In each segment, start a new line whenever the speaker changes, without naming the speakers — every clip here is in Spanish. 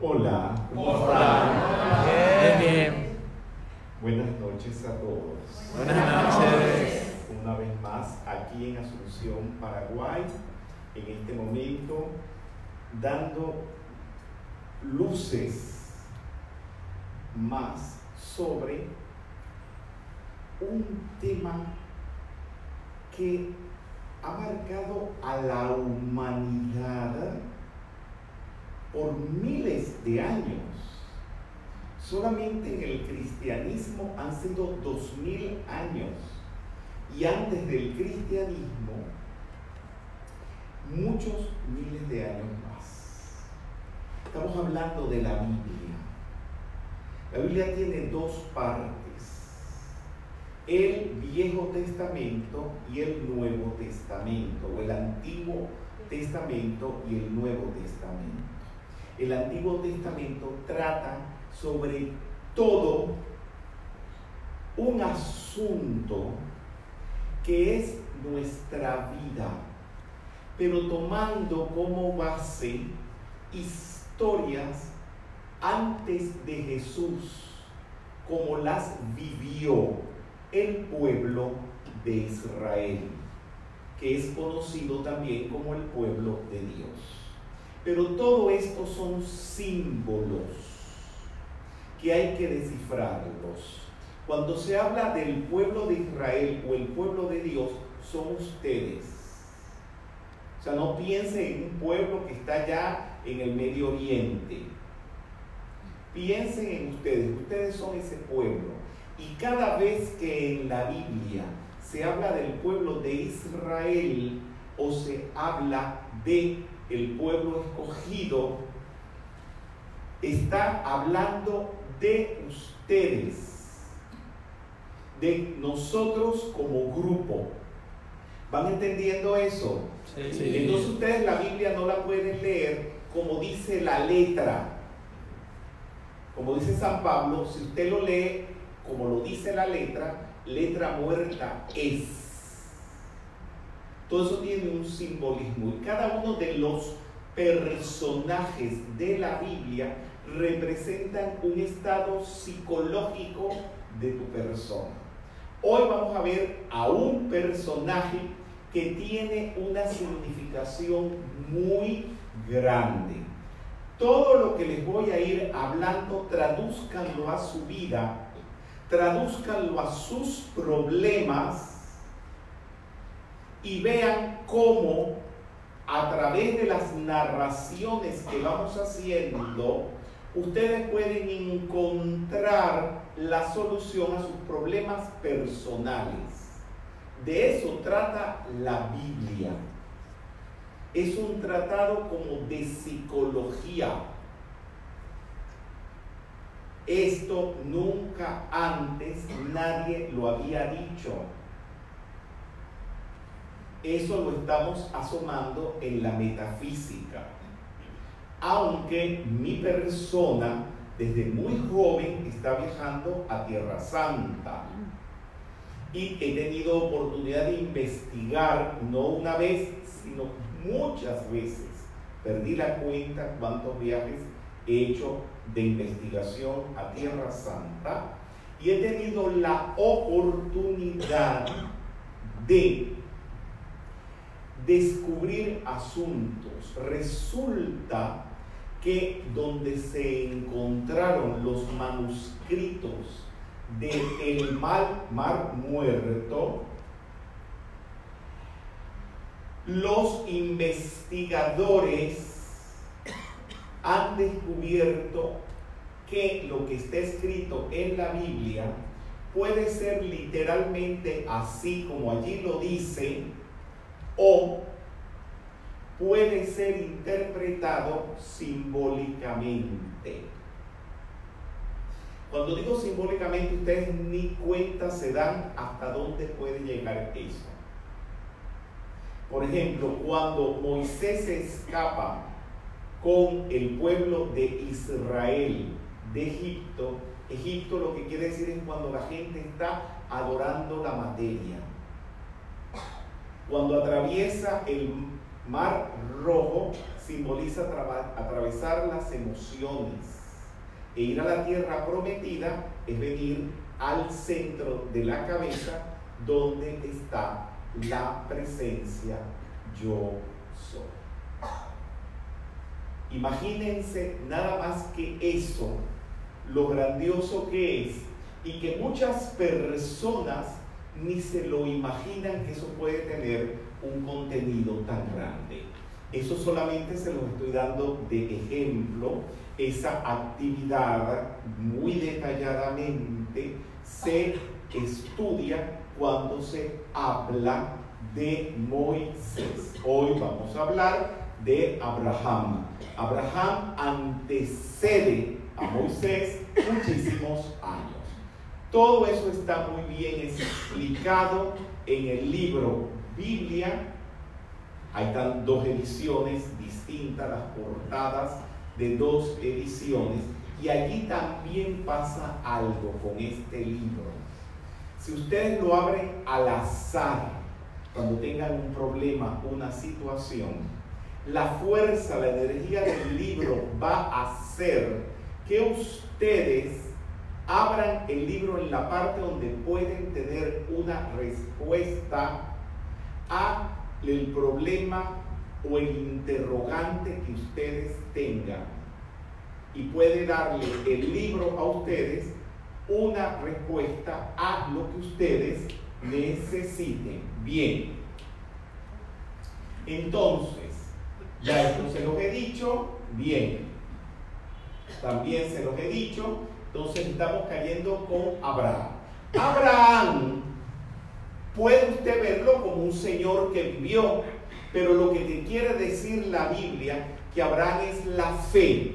Hola.
Hola.
Bien, bien.
Buenas noches a todos.
Buenas noches.
Una vez más aquí en Asunción, Paraguay, en este momento, dando luces más sobre un tema que ha marcado a la humanidad por miles de años. Solamente en el cristianismo han sido dos mil años. Y antes del cristianismo, muchos miles de años más. Estamos hablando de la Biblia. La Biblia tiene dos partes. El Viejo Testamento y el Nuevo Testamento, o el Antiguo Testamento y el Nuevo Testamento. El Antiguo Testamento trata sobre todo un asunto que es nuestra vida, pero tomando como base historias antes de Jesús, como las vivió el pueblo de Israel, que es conocido también como el pueblo de Dios. Pero todo esto son símbolos que hay que descifrarlos. Cuando se habla del pueblo de Israel o el pueblo de Dios, son ustedes. O sea, no piense en un pueblo que está ya en el Medio Oriente. Piensen en ustedes, ustedes son ese pueblo. Y cada vez que en la Biblia se habla del pueblo de Israel o se habla de el pueblo escogido, está hablando de ustedes, de nosotros como grupo. ¿Van entendiendo eso?
Sí.
Entonces ustedes la Biblia no la pueden leer como dice la letra. Como dice San Pablo, si usted lo lee como lo dice la letra, letra muerta es. Todo eso tiene un simbolismo y cada uno de los personajes de la Biblia representan un estado psicológico de tu persona. Hoy vamos a ver a un personaje que tiene una significación muy grande. Todo lo que les voy a ir hablando, traduzcanlo a su vida, traduzcanlo a sus problemas y vean cómo a través de las narraciones que vamos haciendo, ustedes pueden encontrar la solución a sus problemas personales. De eso trata la Biblia. Es un tratado como de psicología. Esto nunca antes nadie lo había dicho. Eso lo estamos asomando en la metafísica. Aunque mi persona desde muy joven está viajando a Tierra Santa. Y he tenido oportunidad de investigar, no una vez, sino muchas veces. Perdí la cuenta cuántos viajes he hecho de investigación a Tierra Santa. Y he tenido la oportunidad de descubrir asuntos. Resulta que donde se encontraron los manuscritos del el mal mar muerto, los investigadores han descubierto que lo que está escrito en la Biblia puede ser literalmente así como allí lo dice, o puede ser interpretado simbólicamente. Cuando digo simbólicamente, ustedes ni cuenta se dan hasta dónde puede llegar eso. Por ejemplo, cuando Moisés se escapa con el pueblo de Israel de Egipto, Egipto lo que quiere decir es cuando la gente está adorando la materia. Cuando atraviesa el Mar rojo simboliza atravesar las emociones. E ir a la tierra prometida es venir al centro de la cabeza donde está la presencia yo soy. Imagínense nada más que eso, lo grandioso que es y que muchas personas ni se lo imaginan que eso puede tener un contenido tan grande. Eso solamente se lo estoy dando de ejemplo. Esa actividad muy detalladamente se estudia cuando se habla de Moisés. Hoy vamos a hablar de Abraham. Abraham antecede a Moisés muchísimos años. Todo eso está muy bien explicado en el libro Biblia. Hay están dos ediciones distintas, las portadas de dos ediciones. Y allí también pasa algo con este libro. Si ustedes lo abren al azar, cuando tengan un problema, una situación, la fuerza, la energía del libro va a hacer que ustedes abran el libro en la parte donde pueden tener una respuesta a el problema o el interrogante que ustedes tengan. Y puede darle el libro a ustedes una respuesta a lo que ustedes necesiten. Bien. Entonces, ya esto se los he dicho, bien. También se los he dicho, entonces estamos cayendo con Abraham. Abraham, puede usted verlo como un señor que vivió, pero lo que te quiere decir la Biblia, que Abraham es la fe.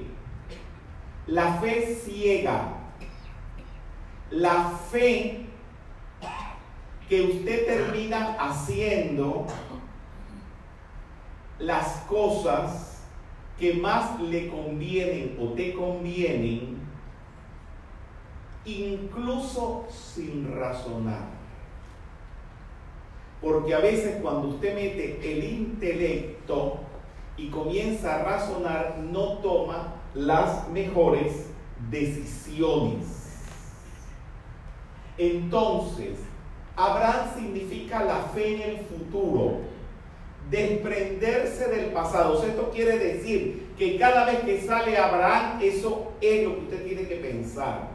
La fe ciega. La fe que usted termina haciendo las cosas que más le convienen o te convienen, incluso sin razonar. Porque a veces cuando usted mete el intelecto y comienza a razonar, no toma las mejores decisiones. Entonces, Abraham significa la fe en el futuro desprenderse del pasado. esto quiere decir que cada vez que sale Abraham, eso es lo que usted tiene que pensar.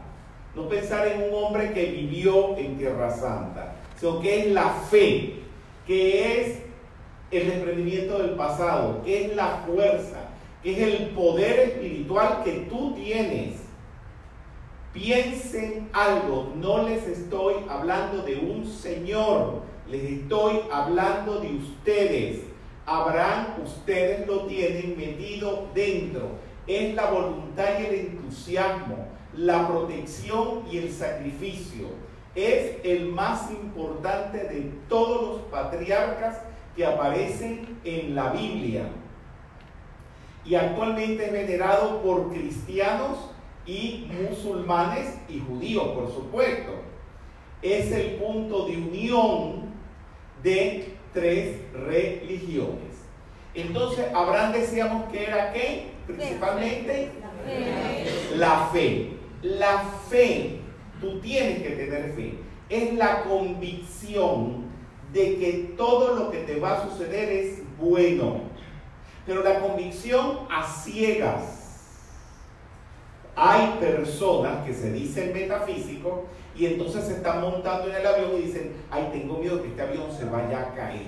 No pensar en un hombre que vivió en Tierra Santa, sino que es la fe, que es el desprendimiento del pasado, que es la fuerza, que es el poder espiritual que tú tienes. Piensen algo, no les estoy hablando de un Señor, les estoy hablando de ustedes. Abraham, ustedes lo tienen metido dentro. Es la voluntad y el entusiasmo, la protección y el sacrificio. Es el más importante de todos los patriarcas que aparecen en la Biblia. Y actualmente es venerado por cristianos y musulmanes y judíos, por supuesto. Es el punto de unión de tres religiones. Entonces, Abraham decíamos que era qué? Principalmente la fe. La fe, tú tienes que tener fe. Es la convicción de que todo lo que te va a suceder es bueno. Pero la convicción a ciegas. Hay personas que se dicen metafísicos y entonces se están montando en el avión y dicen, ay, tengo miedo que este avión se vaya a caer.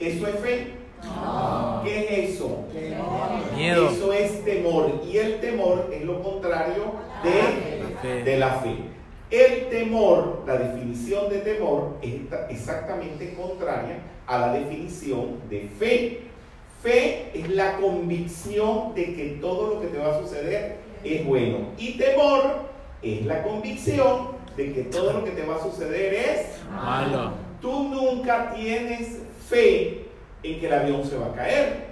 ¿Eso es fe? ¿Qué es eso?
Miedo.
Eso es temor. Y el temor es lo contrario de, de la fe. El temor, la definición de temor es exactamente contraria a la definición de fe. Fe es la convicción de que todo lo que te va a suceder es bueno. Y temor es la convicción de que todo lo que te va a suceder es
malo.
Tú nunca tienes fe en que el avión se va a caer.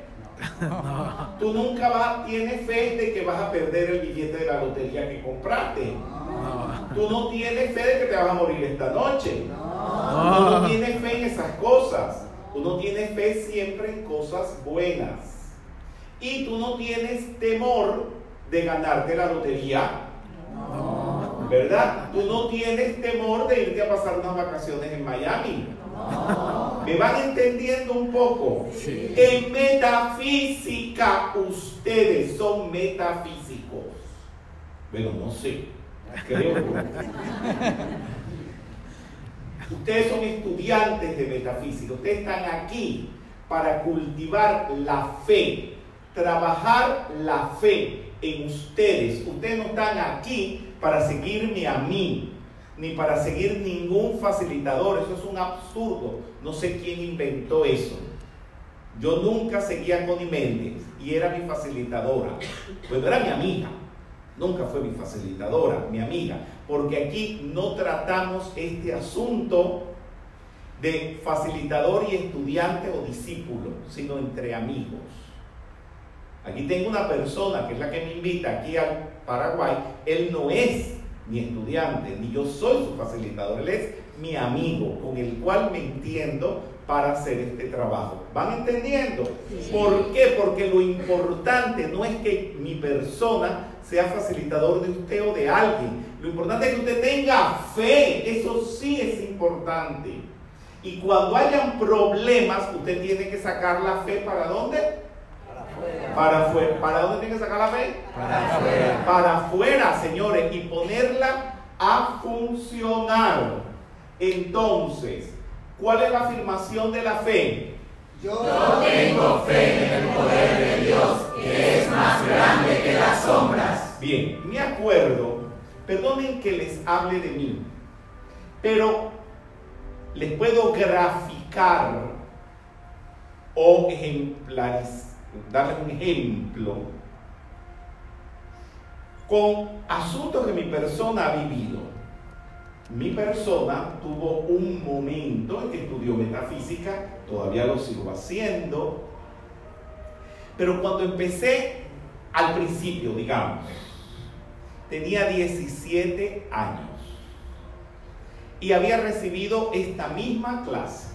Tú nunca va, tienes fe de que vas a perder el billete de la lotería que compraste. Tú no tienes fe de que te vas a morir esta noche. Tú no tienes fe en esas cosas. Uno tiene fe siempre en cosas buenas. Y tú no tienes temor de ganarte la lotería. ¿Verdad? Tú no tienes temor de irte a pasar unas vacaciones en Miami. ¿Me van entendiendo un poco? En metafísica, ustedes son metafísicos. Bueno, no sé. Creo que... Ustedes son estudiantes de metafísica. Ustedes están aquí para cultivar la fe, trabajar la fe en ustedes. Ustedes no están aquí para seguirme a mí, ni para seguir ningún facilitador. Eso es un absurdo. No sé quién inventó eso. Yo nunca seguía a Connie Méndez y era mi facilitadora. Pues era mi amiga. Nunca fue mi facilitadora, mi amiga. Porque aquí no tratamos este asunto de facilitador y estudiante o discípulo, sino entre amigos. Aquí tengo una persona que es la que me invita aquí al Paraguay. Él no es mi estudiante, ni yo soy su facilitador. Él es mi amigo, con el cual me entiendo para hacer este trabajo. ¿Van entendiendo? ¿Por qué? Porque lo importante no es que mi persona sea facilitador de usted o de alguien. Lo importante es que usted tenga fe. Eso sí es importante. Y cuando hayan problemas, usted tiene que sacar la fe para dónde? Para afuera. ¿Para dónde tiene que sacar la fe?
Para afuera.
Para afuera, señores, y ponerla a funcionar. Entonces, ¿cuál es la afirmación de la fe?
Yo tengo fe en el poder de Dios, que es más grande que las sombras.
Bien, me acuerdo, perdonen que les hable de mí, pero les puedo graficar o ejemplarizar, darles un ejemplo con asuntos que mi persona ha vivido. Mi persona tuvo un momento en que estudió metafísica, todavía lo sigo haciendo, pero cuando empecé al principio, digamos, tenía 17 años y había recibido esta misma clase,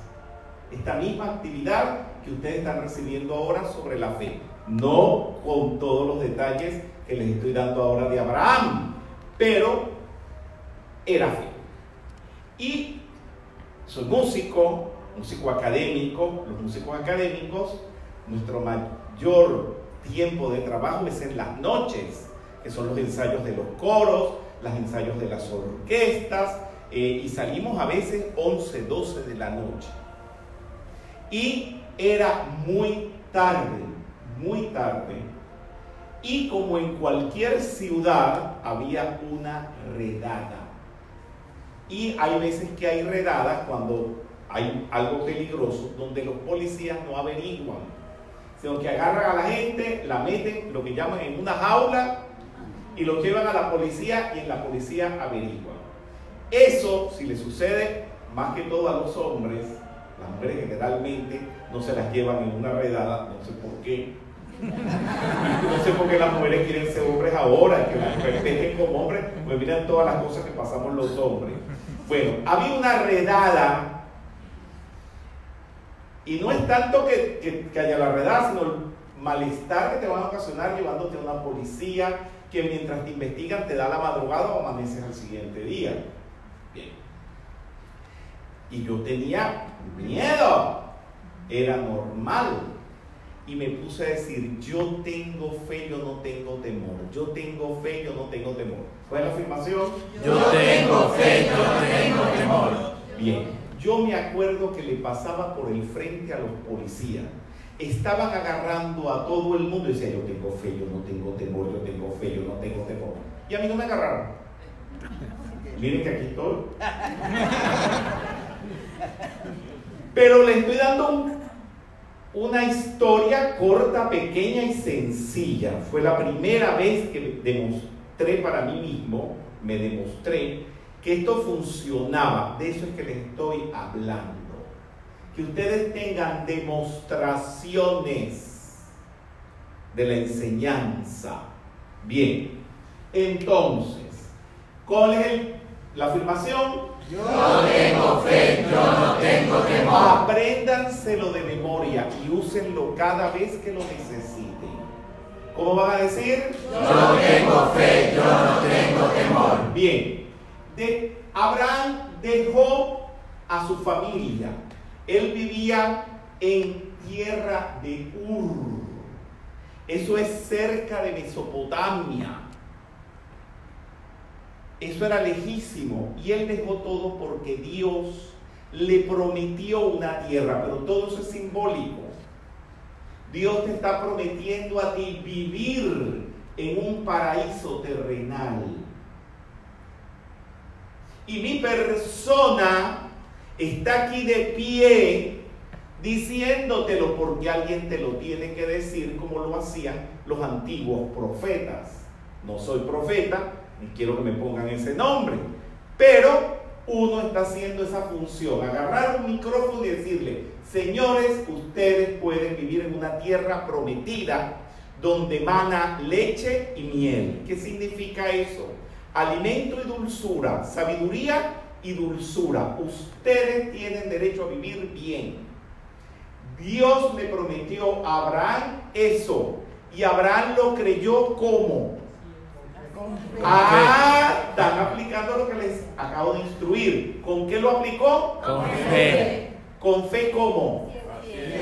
esta misma actividad que ustedes están recibiendo ahora sobre la fe. No con todos los detalles que les estoy dando ahora de Abraham, pero era fe. Y soy músico, músico académico, los músicos académicos, nuestro mayor tiempo de trabajo es en las noches, que son los ensayos de los coros, los ensayos de las orquestas, eh, y salimos a veces 11, 12 de la noche. Y era muy tarde, muy tarde, y como en cualquier ciudad había una redada. Y hay veces que hay redadas cuando hay algo peligroso donde los policías no averiguan, sino que agarran a la gente, la meten, lo que llaman en una jaula, y lo llevan a la policía y en la policía averiguan. Eso, si le sucede más que todo a los hombres, las mujeres generalmente no se las llevan en una redada, no sé por qué. No sé por qué las mujeres quieren ser hombres ahora, que las como hombres, pues miran todas las cosas que pasamos los hombres. Bueno, había una redada y no es tanto que, que, que haya la redada, sino el malestar que te van a ocasionar llevándote a una policía que mientras te investigan te da la madrugada o amaneces al siguiente día. Bien. Y yo tenía miedo, era normal. Y me puse a decir, yo tengo fe, yo no tengo temor. Yo tengo fe, yo no tengo temor. ¿Cuál es la afirmación?
Yo tengo fe, yo no tengo temor.
Bien, yo me acuerdo que le pasaba por el frente a los policías. Estaban agarrando a todo el mundo y decía, yo tengo fe, yo no tengo temor, yo tengo fe, yo no tengo temor. Y a mí no me agarraron. Miren que aquí estoy. Pero le estoy dando un- una historia corta, pequeña y sencilla. Fue la primera vez que demostré para mí mismo, me demostré que esto funcionaba. De eso es que les estoy hablando. Que ustedes tengan demostraciones de la enseñanza. Bien, entonces, ¿cuál es la afirmación?
Yo tengo fe, yo no tengo temor.
Apréndanselo de memoria y úsenlo cada vez que lo necesiten. ¿Cómo van a decir?
Yo tengo fe, yo no tengo temor.
Bien, de, Abraham dejó a su familia. Él vivía en tierra de Ur. Eso es cerca de Mesopotamia. Eso era lejísimo. Y él dejó todo porque Dios le prometió una tierra. Pero todo eso es simbólico. Dios te está prometiendo a ti vivir en un paraíso terrenal. Y mi persona está aquí de pie diciéndotelo porque alguien te lo tiene que decir como lo hacían los antiguos profetas. No soy profeta, ni quiero que me pongan ese nombre, pero uno está haciendo esa función, agarrar un micrófono y decirle, señores, ustedes pueden vivir en una tierra prometida donde mana leche y miel. ¿Qué significa eso? Alimento y dulzura, sabiduría y dulzura. Ustedes tienen derecho a vivir bien. Dios le prometió a Abraham eso. Y Abraham lo creyó como. Ah, están aplicando lo que les acabo de instruir. ¿Con qué lo aplicó?
Con fe.
¿Con fe cómo?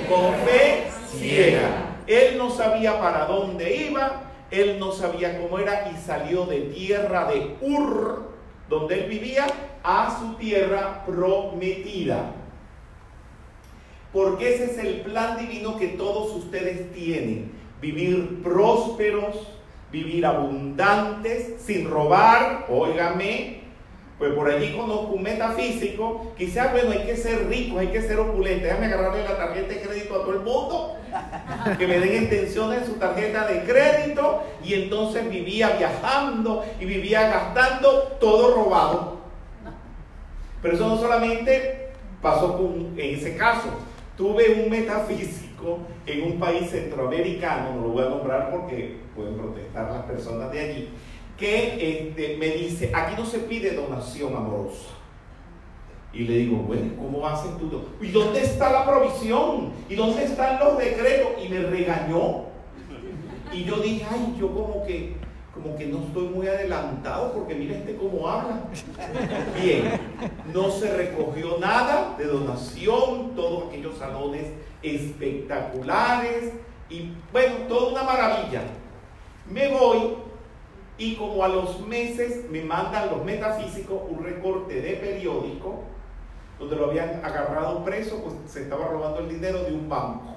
Con fe ciega. Él no sabía para dónde iba, él no sabía cómo era y salió de tierra de Ur, donde él vivía, a su tierra prometida. Porque ese es el plan divino que todos ustedes tienen. Vivir prósperos, vivir abundantes, sin robar, óigame. Pues por allí conozco un metafísico, quizás, bueno, hay que ser rico, hay que ser opulente. Déjame agarrarle la tarjeta de crédito a todo el mundo, que me den extensiones en su tarjeta de crédito, y entonces vivía viajando y vivía gastando todo robado. Pero eso no solamente pasó con, en ese caso. Tuve un metafísico en un país centroamericano, no lo voy a nombrar porque pueden protestar las personas de allí, que este, me dice, aquí no se pide donación amorosa. Y le digo, bueno, ¿cómo haces tú? ¿Y dónde está la provisión? ¿Y dónde están los decretos? Y me regañó. Y yo dije, ay, yo como que, como que no estoy muy adelantado porque mira este cómo habla. Bien, no se recogió nada de donación, todos aquellos salones espectaculares y bueno, toda una maravilla. Me voy y como a los meses me mandan los metafísicos un recorte de periódico donde lo habían agarrado preso, pues se estaba robando el dinero de un banco.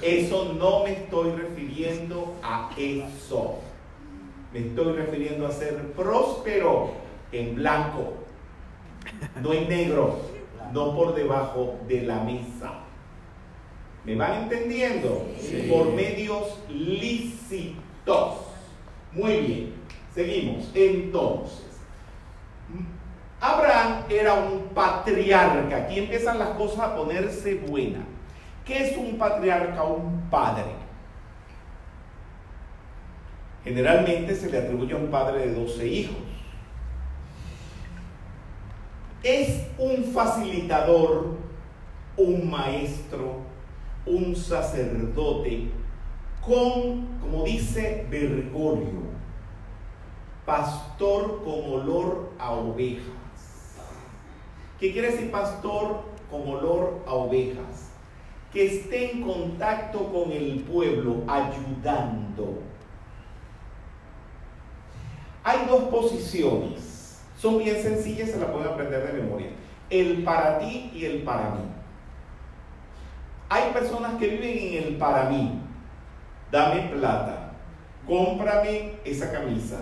Eso no me estoy refiriendo a eso. Me estoy refiriendo a ser próspero en blanco, no en negro, no por debajo de la mesa. ¿Me van entendiendo?
Sí.
Por medios lícitos. Muy bien, seguimos. Entonces, Abraham era un patriarca. Aquí empiezan las cosas a ponerse buenas. ¿Qué es un patriarca? Un padre. Generalmente se le atribuye a un padre de 12 hijos. Es un facilitador, un maestro, un sacerdote con, como dice Bergoglio, pastor con olor a ovejas. ¿Qué quiere decir pastor con olor a ovejas? Que esté en contacto con el pueblo, ayudando. Hay dos posiciones, son bien sencillas, se las pueden aprender de memoria. El para ti y el para mí. Hay personas que viven en el para mí. Dame plata, cómprame esa camisa,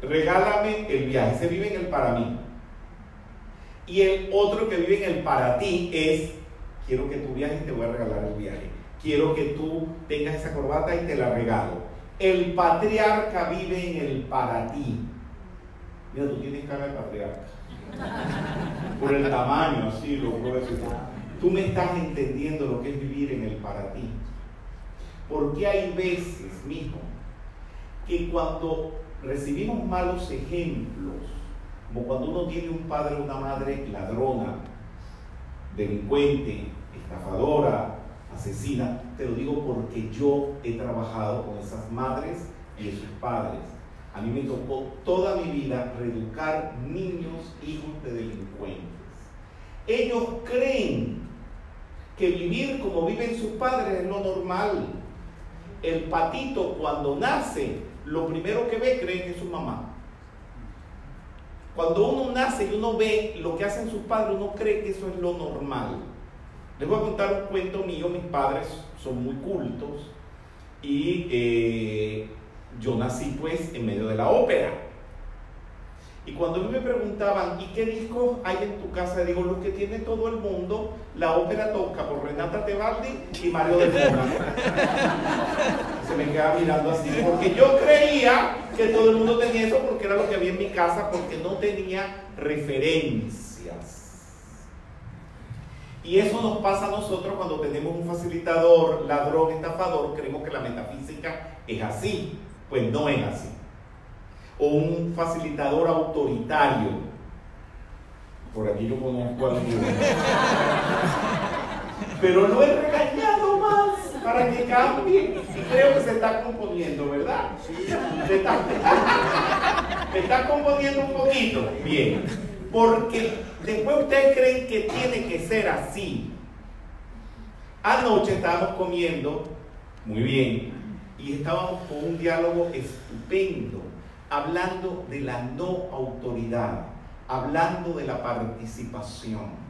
regálame el viaje. Se vive en el para mí. Y el otro que vive en el para ti es, quiero que tú viajes te voy a regalar el viaje. Quiero que tú tengas esa corbata y te la regalo. El patriarca vive en el para ti. Mira, tú tienes cara de patriarca. Por el tamaño, así lo puedo decir. Tú me estás entendiendo lo que es vivir en el para ti. Porque hay veces, mijo, que cuando recibimos malos ejemplos como cuando uno tiene un padre o una madre ladrona, delincuente, estafadora, asesina, te lo digo porque yo he trabajado con esas madres y esos padres. A mí me tocó toda mi vida reeducar niños, hijos de delincuentes. Ellos creen que vivir como viven sus padres es lo normal. El patito cuando nace, lo primero que ve cree que es su mamá. Cuando uno nace y uno ve lo que hacen sus padres, uno cree que eso es lo normal. Les voy a contar un cuento mío, mis padres son muy cultos y eh, yo nací pues en medio de la ópera. Y cuando me preguntaban, ¿y qué discos hay en tu casa? Digo, lo que tiene todo el mundo, la ópera toca por Renata Tebaldi y Mario de Fona. Se me queda mirando así, porque yo creía que todo el mundo tenía eso porque era lo que había en mi casa, porque no tenía referencias. Y eso nos pasa a nosotros cuando tenemos un facilitador, ladrón, estafador, creemos que la metafísica es así. Pues no es así. O un facilitador autoritario. Por aquí yo conozco a Pero lo he regañado más para que cambie. Creo que se está componiendo, ¿verdad? Se está, se está componiendo un poquito. Bien. Porque después ustedes creen que tiene que ser así. Anoche estábamos comiendo, muy bien, y estábamos con un diálogo estupendo, hablando de la no autoridad, hablando de la participación,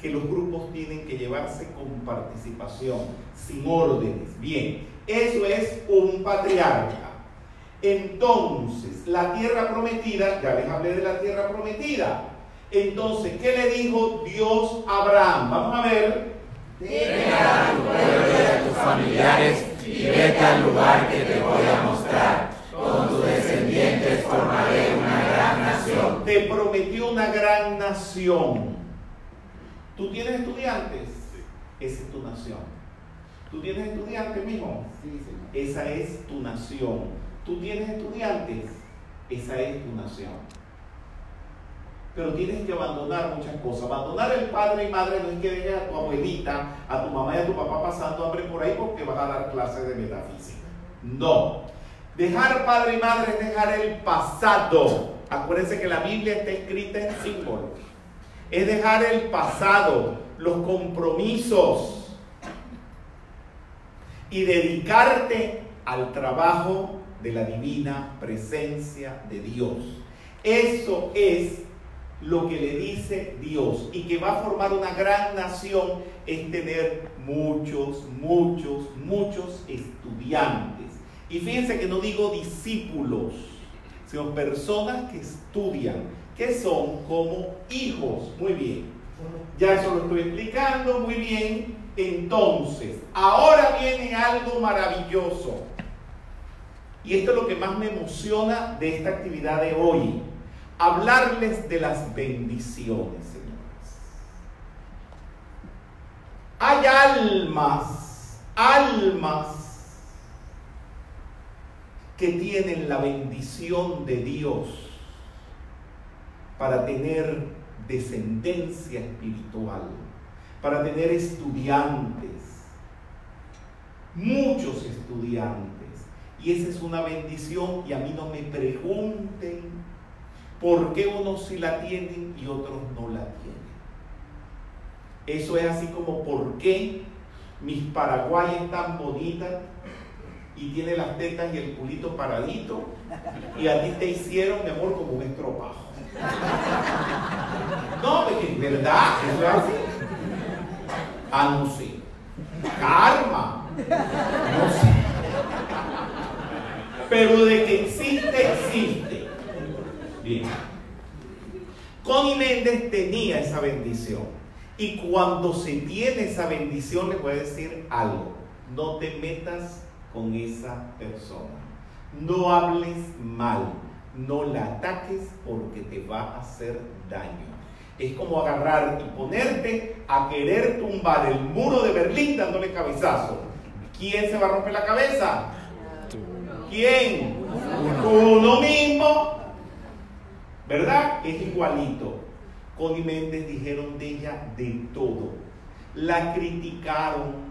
que los grupos tienen que llevarse con participación, sin órdenes. Bien, eso es un patriarca. Entonces, la tierra prometida, ya les hablé de la tierra prometida. Entonces, ¿qué le dijo Dios a Abraham? Vamos a ver.
A tu pueblo y a tus familiares y vete al lugar que te voy a mostrar. Con tus descendientes formaré una gran nación.
Te prometió una gran nación. ¿Tú tienes estudiantes? Esa es tu nación. ¿Tú tienes estudiantes, mijo? Sí, sí. Esa es tu nación. ¿Tú tienes estudiantes? Esa es tu nación. Pero tienes que abandonar muchas cosas. Abandonar el padre y madre no es que dejes a tu abuelita, a tu mamá y a tu papá pasando hambre por ahí porque vas a dar clases de metafísica. No. Dejar padre y madre es dejar el pasado. Acuérdense que la Biblia está escrita en símbolos. Es dejar el pasado, los compromisos y dedicarte al trabajo de la divina presencia de Dios. Eso es lo que le dice Dios y que va a formar una gran nación es tener muchos, muchos, muchos estudiantes. Y fíjense que no digo discípulos, sino personas que estudian, que son como hijos. Muy bien. Ya eso lo estoy explicando muy bien. Entonces, ahora viene algo maravilloso. Y esto es lo que más me emociona de esta actividad de hoy. Hablarles de las bendiciones, señores. Hay almas, almas que tienen la bendición de Dios para tener descendencia espiritual, para tener estudiantes, muchos estudiantes. Y esa es una bendición y a mí no me pregunten por qué unos sí la tienen y otros no la tienen. Eso es así como por qué mis paraguayas tan bonitas y tiene las tetas y el culito paradito y a ti te hicieron, mi amor, como un estropajo. No, es verdad, eso es así. Ah, no sé. Karma. No sé. Pero de que existe, existe. Bien. Connie Méndez tenía esa bendición. Y cuando se tiene esa bendición, le voy a decir algo. No te metas con esa persona. No hables mal. No la ataques porque te va a hacer daño. Es como agarrar y ponerte a querer tumbar el muro de Berlín dándole cabezazo. ¿Quién se va a romper la cabeza? ¿Quién? Uno mismo. ¿Verdad? Es igualito. Connie Méndez dijeron de ella de todo. La criticaron.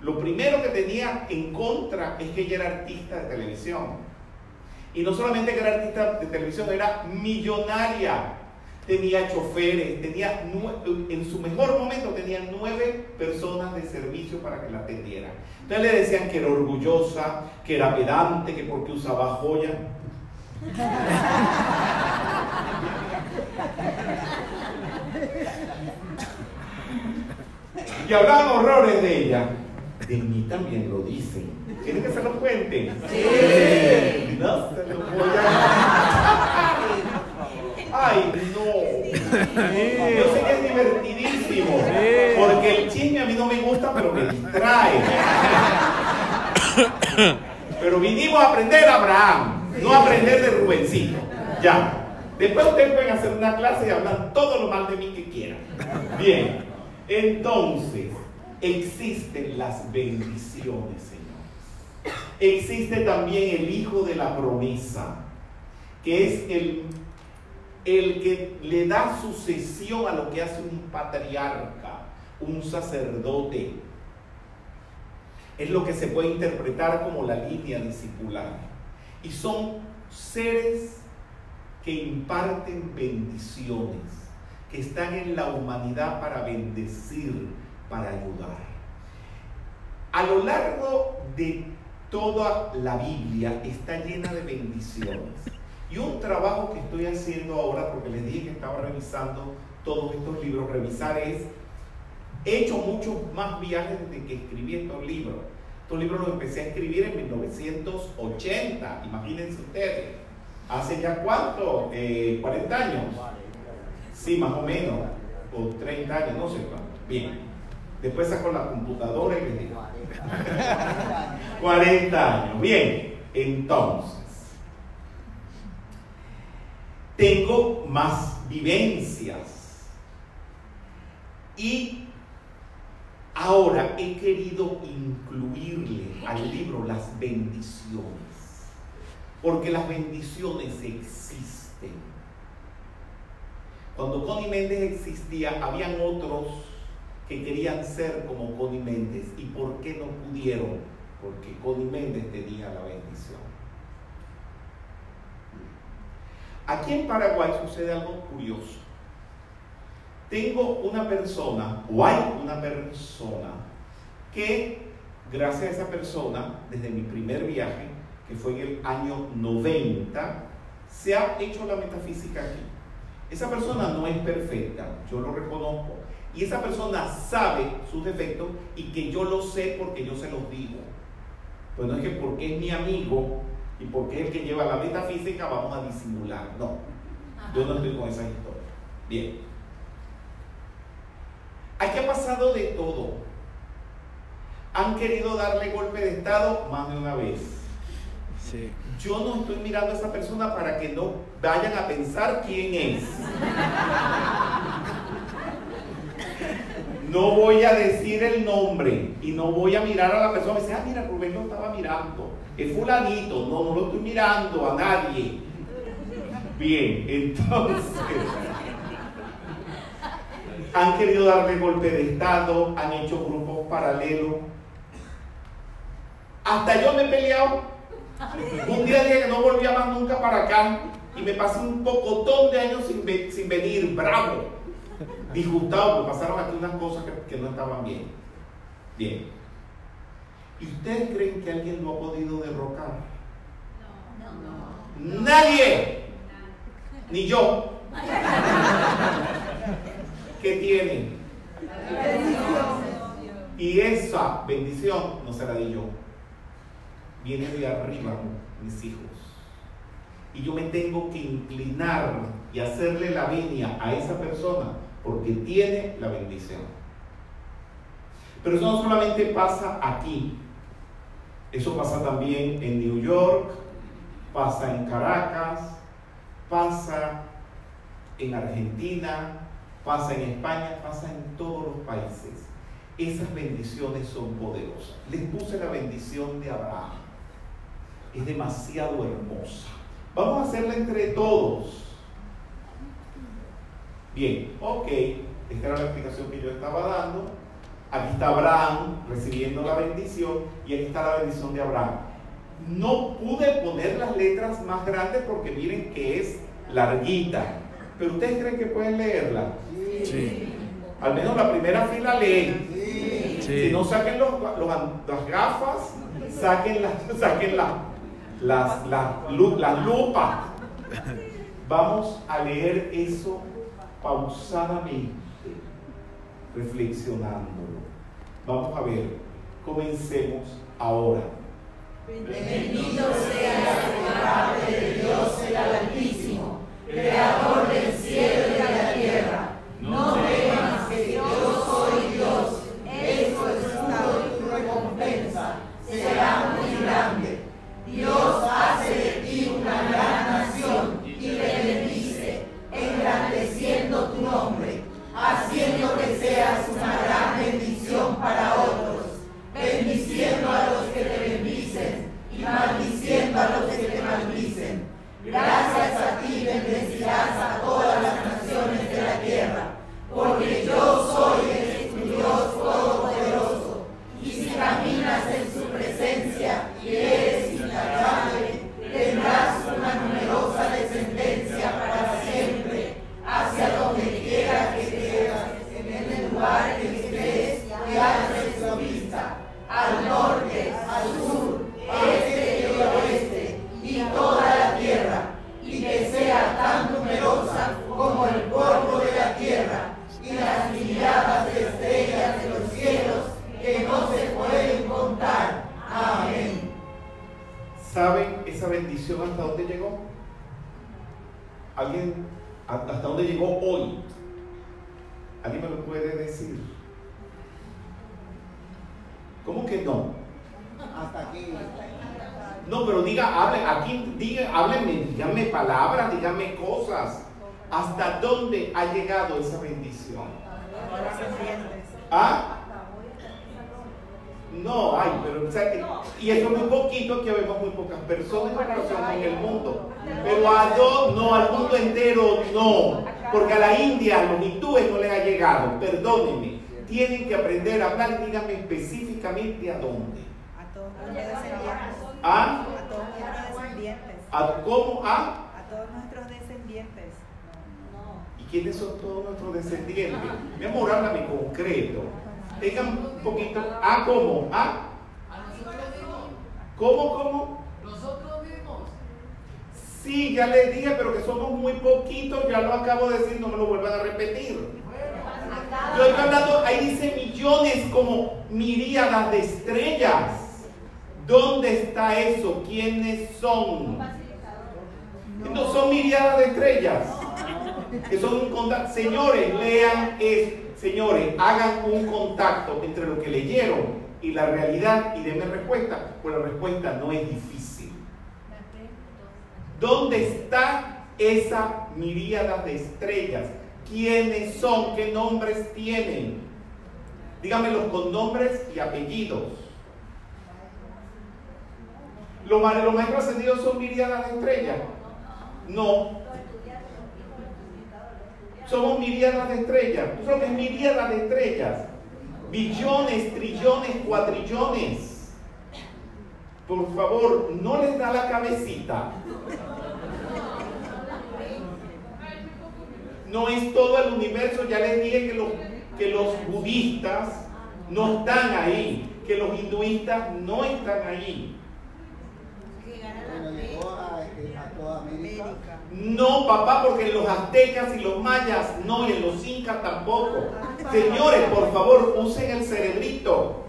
Lo primero que tenía en contra es que ella era artista de televisión. Y no solamente que era artista de televisión, era millonaria. Tenía choferes, tenía en su mejor momento tenía nueve personas de servicio para que la atendieran. Entonces le decían que era orgullosa, que era pedante, que porque usaba joya. Y hablaban horrores de ella. De mí también lo dicen. ¿Quieren que se lo cuente? Sí. No se lo voy a... Ay, no. Yo sé que es divertidísimo. Porque el chisme a mí no me gusta, pero me distrae. Pero vinimos a aprender a Abraham, no aprender de Rubencito. Ya. Después ustedes pueden hacer una clase y hablar todo lo mal de mí que quieran. Bien. Entonces, existen las bendiciones, señores. Existe también el hijo de la promesa, que es el, el que le da sucesión a lo que hace un patriarca, un sacerdote. Es lo que se puede interpretar como la línea discipular. Y son seres que imparten bendiciones que están en la humanidad para bendecir, para ayudar. A lo largo de toda la Biblia está llena de bendiciones. Y un trabajo que estoy haciendo ahora, porque les dije que estaba revisando todos estos libros, revisar es, he hecho muchos más viajes desde que escribí estos libros. Estos libros los empecé a escribir en 1980, imagínense ustedes. ¿Hace ya cuánto? Eh, 40 años. Sí, más o menos, o 30 años, no sé cuánto. Bien. Después saco la computadora y les digo. 40 años. Bien, entonces. Tengo más vivencias. Y ahora he querido incluirle al libro las bendiciones. Porque las bendiciones existen cuando Connie Méndez existía, habían otros que querían ser como Connie Méndez. ¿Y por qué no pudieron? Porque Connie Méndez tenía la bendición. Aquí en Paraguay sucede algo curioso. Tengo una persona, o hay una persona, que gracias a esa persona, desde mi primer viaje, que fue en el año 90, se ha hecho la metafísica aquí. Esa persona no es perfecta, yo lo reconozco. Y esa persona sabe sus defectos y que yo lo sé porque yo se los digo. Pues no es que porque es mi amigo y porque es el que lleva la metafísica vamos a disimular. No, yo no estoy con esa historia. Bien. Aquí ha pasado de todo. Han querido darle golpe de Estado más de una vez. Sí yo no estoy mirando a esa persona para que no vayan a pensar quién es. No voy a decir el nombre y no voy a mirar a la persona y decir, ah, mira, Rubén lo estaba mirando. Es fulanito, no, no lo estoy mirando a nadie. Bien, entonces han querido darle golpe de Estado, han hecho grupos paralelos. Hasta yo me he peleado un día dije que no volvía más nunca para acá y me pasé un pocotón de años sin, sin venir, bravo, disgustado, porque pasaron aquí unas cosas que, no estaban bien. Bien. ¿Y ustedes creen que alguien lo ha podido derrocar? No, no, no. Nadie. Ni yo. ¿Qué tienen? Y esa bendición no se la di yo viene de arriba, mis hijos. Y yo me tengo que inclinar y hacerle la venia a esa persona porque tiene la bendición. Pero eso no solamente pasa aquí, eso pasa también en New York, pasa en Caracas, pasa en Argentina, pasa en España, pasa en todos los países. Esas bendiciones son poderosas. Les puse la bendición de Abraham es demasiado hermosa. Vamos a hacerla entre todos. Bien, ok, esta era la explicación que yo estaba dando. Aquí está Abraham recibiendo la bendición y aquí está la bendición de Abraham. No pude poner las letras más grandes porque miren que es larguita. Pero ustedes creen que pueden leerla.
Sí.
Al menos la primera fila leen.
Sí.
Si no saquen los- los- las gafas, saquen, las, saquen la- las, las, las lupas. Vamos a leer eso pausadamente, reflexionándolo. Vamos a ver, comencemos ahora.
Bendito seas el Padre de Dios Porque
a la India, a los hindúes no les ha llegado. Perdónenme. Tienen que aprender a hablar y díganme específicamente a dónde.
A todos nuestros descendientes.
¿Ah?
A todos nuestros descendientes.
¿A cómo? ¿A?
A todos nuestros descendientes.
¿Y quiénes son todos nuestros descendientes? Mi amor, háblame concreto. Tengan un poquito. ¿Ah, cómo? ¿Ah? ¿Cómo, cómo? Sí, ya les dije, pero que somos muy poquitos, ya lo acabo de decir, no me lo vuelvan a repetir. Yo estoy hablando, ahí dice millones como miríadas de estrellas. ¿Dónde está eso? ¿Quiénes son? No son miríadas de estrellas. Que son un contacto. Señores, lean es, señores, hagan un contacto entre lo que leyeron y la realidad y denme respuesta. Pues la respuesta no es difícil. ¿Dónde está esa miríada de estrellas? ¿Quiénes son? ¿Qué nombres tienen? Díganmelos con nombres y apellidos. ¿Los, ma- los maestros ascendidos son miríadas de estrellas? No. Somos miríadas de estrellas. ¿Tú sabes es miríadas de estrellas? Billones, trillones, cuatrillones. Por favor, no les da la cabecita. No es todo el universo. Ya les dije que los, que los budistas no están ahí, que los hinduistas no están ahí.
Este.
No, papá, porque en los aztecas y los mayas no, y en los incas tampoco. Señores, por favor, usen el cerebrito.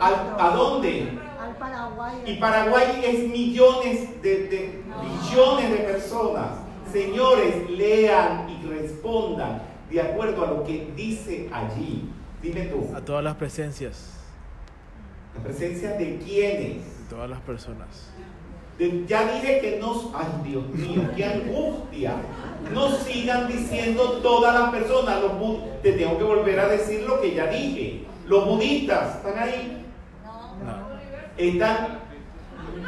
¿Al- ¿A dónde?
Al Paraguay.
Y Paraguay es millones de, de- billones de personas. Señores, lean y respondan de acuerdo a lo que dice allí. Dime tú,
A todas las presencias,
la presencia de quiénes.
de todas las personas.
De- ya dije que no. Ay, Dios mío, qué angustia. No sigan diciendo todas las personas. Los te tengo que volver a decir lo que ya dije. Los budistas están ahí.
No.
Están.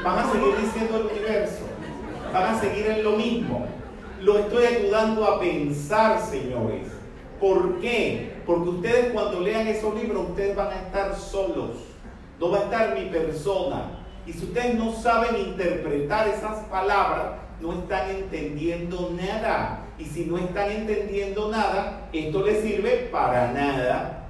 Van a seguir diciendo el universo. Van a seguir en lo mismo. Lo estoy ayudando a pensar, señores. ¿Por qué? Porque ustedes cuando lean esos libros, ustedes van a estar solos. No va a estar mi persona. Y si ustedes no saben interpretar esas palabras, no están entendiendo nada. Y si no están entendiendo nada, esto les sirve para nada.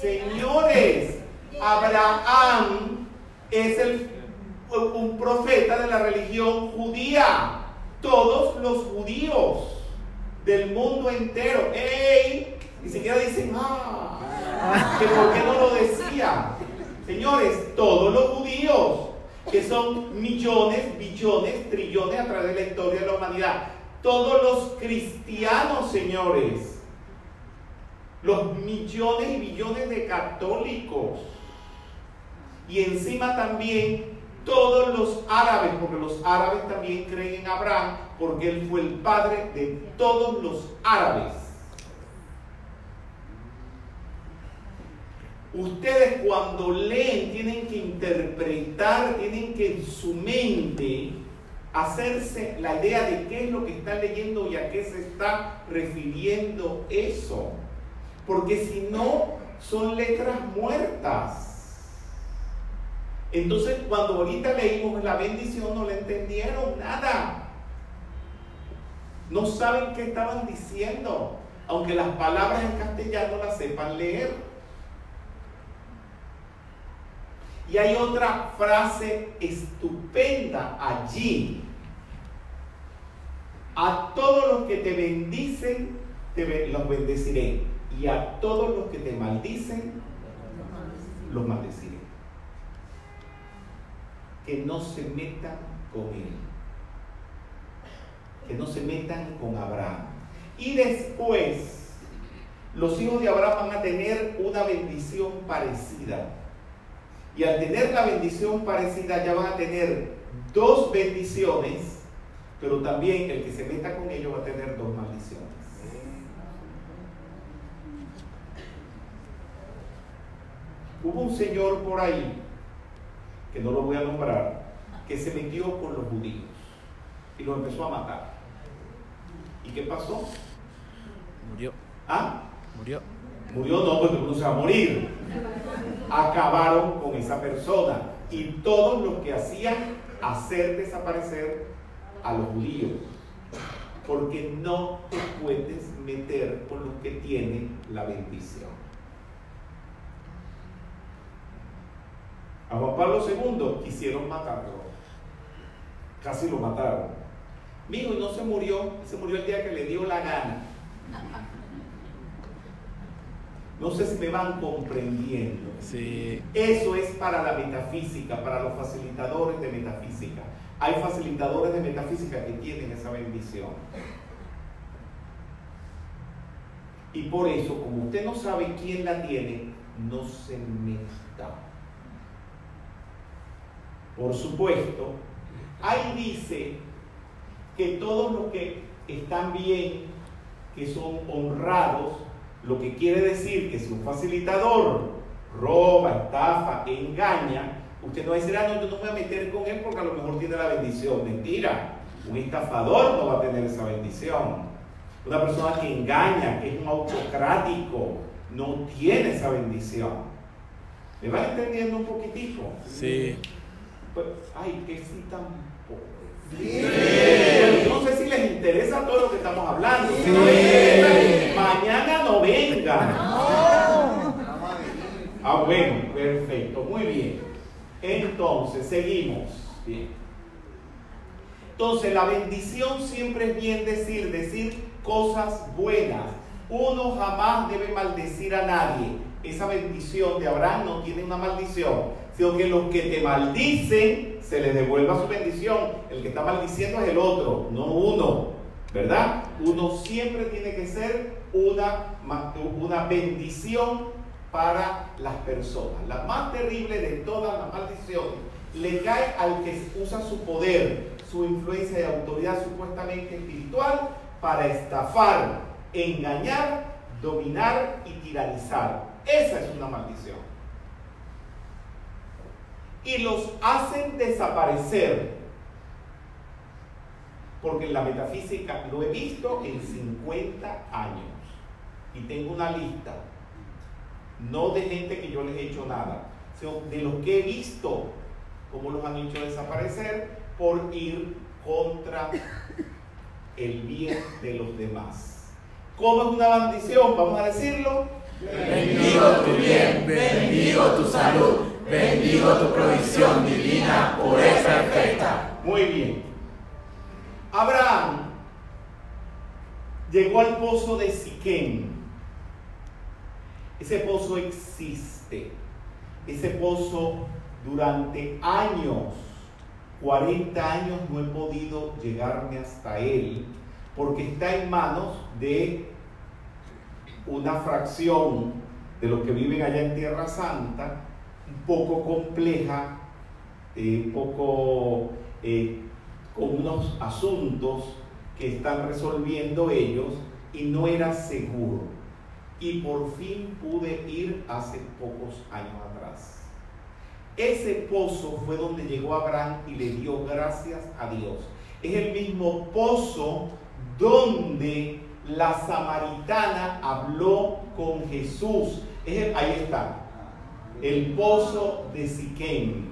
Señores, Abraham es el, un profeta de la religión judía. Todos los judíos del mundo entero. ¡Ey! Ni siquiera dicen, ah, que por qué no lo decía. Señores, todos los judíos, que son millones, billones, trillones a través de la historia de la humanidad. Todos los cristianos, señores. Los millones y billones de católicos. Y encima también todos los árabes, porque los árabes también creen en Abraham, porque él fue el padre de todos los árabes. Ustedes cuando leen tienen que interpretar, tienen que en su mente hacerse la idea de qué es lo que están leyendo y a qué se está refiriendo eso. Porque si no, son letras muertas. Entonces, cuando ahorita leímos la bendición, no le entendieron nada. No saben qué estaban diciendo, aunque las palabras en castellano las sepan leer. Y hay otra frase estupenda allí. A todos los que te bendicen, te los bendeciré. Y a todos los que te maldicen, los maldeciré. Que no se metan con él. Que no se metan con Abraham. Y después, los hijos de Abraham van a tener una bendición parecida. Y al tener la bendición parecida, ya van a tener dos bendiciones, pero también el que se meta con ellos va a tener dos maldiciones. Hubo un señor por ahí, que no lo voy a nombrar, que se metió con los judíos y los empezó a matar. ¿Y qué pasó?
Murió.
¿Ah?
Murió.
Murió no, porque uno se va a morir. Acabaron con esa persona y todos los que hacían hacer desaparecer a los judíos. Porque no te puedes meter con los que tienen la bendición. A Juan Pablo II quisieron matarlo. Casi lo mataron. Mijo, y no se murió, se murió el día que le dio la gana. No sé si me van comprendiendo.
Sí.
Eso es para la metafísica, para los facilitadores de metafísica. Hay facilitadores de metafísica que tienen esa bendición. Y por eso, como usted no sabe quién la tiene, no se meta. Por supuesto, ahí dice que todos los que están bien, que son honrados, lo que quiere decir que si un facilitador roba, estafa, engaña, usted no va a decir, ah, no, yo no me voy a meter con él porque a lo mejor tiene la bendición. Mentira, un estafador no va a tener esa bendición. Una persona que engaña, que es un autocrático, no tiene esa bendición. ¿Me van entendiendo un poquitico?
Sí.
Ay, que sí tan pobre. Yo no sé si les interesa todo lo que estamos hablando. No interesa, mañana no vengan.
Vamos a venir.
Ah, bueno, perfecto, muy bien. Entonces, seguimos. Bien. Entonces, la bendición siempre es bien decir, decir cosas buenas. Uno jamás debe maldecir a nadie. Esa bendición de Abraham no tiene una maldición, sino que los que te maldicen se les devuelva su bendición. El que está maldiciendo es el otro, no uno. ¿Verdad? Uno siempre tiene que ser una, una bendición para las personas. La más terrible de todas las maldiciones le cae al que usa su poder, su influencia y autoridad supuestamente espiritual para estafar, engañar, dominar y tiranizar. Esa es una maldición. Y los hacen desaparecer. porque en la metafísica lo he visto en 50 años y tengo una lista, no de gente que yo les he hecho nada, sino de los que he visto, cómo los han hecho desaparecer por ir contra el bien de los demás. ¿Cómo es una bendición? Vamos a decirlo.
Bendigo tu bien, bendigo tu salud, bendigo tu provisión divina por esta perfecta.
Muy bien. Abraham llegó al pozo de Siquén. Ese pozo existe. Ese pozo durante años, 40 años no he podido llegarme hasta él porque está en manos de una fracción de los que viven allá en Tierra Santa, un poco compleja, eh, un poco eh, con unos asuntos que están resolviendo ellos y no era seguro. Y por fin pude ir hace pocos años atrás. Ese pozo fue donde llegó Abraham y le dio gracias a Dios. Es el mismo pozo donde la samaritana habló con Jesús. ahí está, el pozo de Siquén.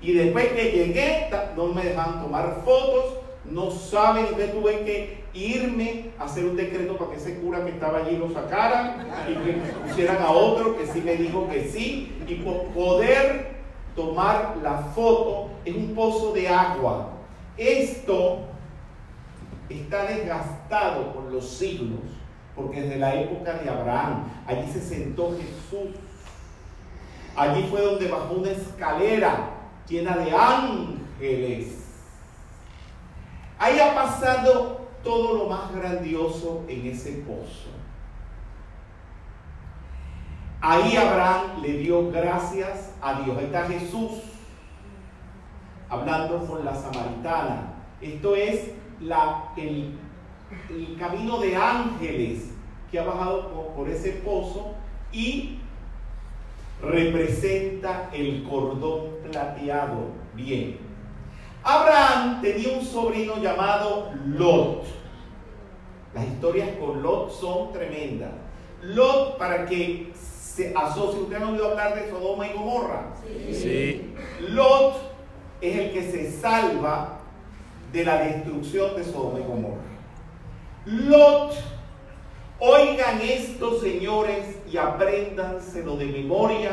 Y después que llegué, no me dejaban tomar fotos, no saben que tuve que irme a hacer un decreto para que ese cura que estaba allí lo sacaran y que pusieran a otro que sí me dijo que sí y poder tomar la foto en un pozo de agua. Esto está desgastado por los siglos, porque desde la época de Abraham, allí se sentó Jesús. Allí fue donde bajó una escalera llena de ángeles. Ahí ha pasado todo lo más grandioso en ese pozo. Ahí Abraham le dio gracias a Dios. Ahí está Jesús hablando con la samaritana. Esto es el, camino de ángeles que ha bajado por, ese pozo y representa el cordón plateado. Bien. Abraham tenía un sobrino llamado Lot. Las historias con Lot son tremendas. Lot, para que se asocie, ¿usted ha oído hablar de Sodoma y Gomorra?
Sí.
Lot es el que se salva de la destrucción de Sodoma y Gomorra. Lot, oigan esto, señores, y apréndanselo de memoria,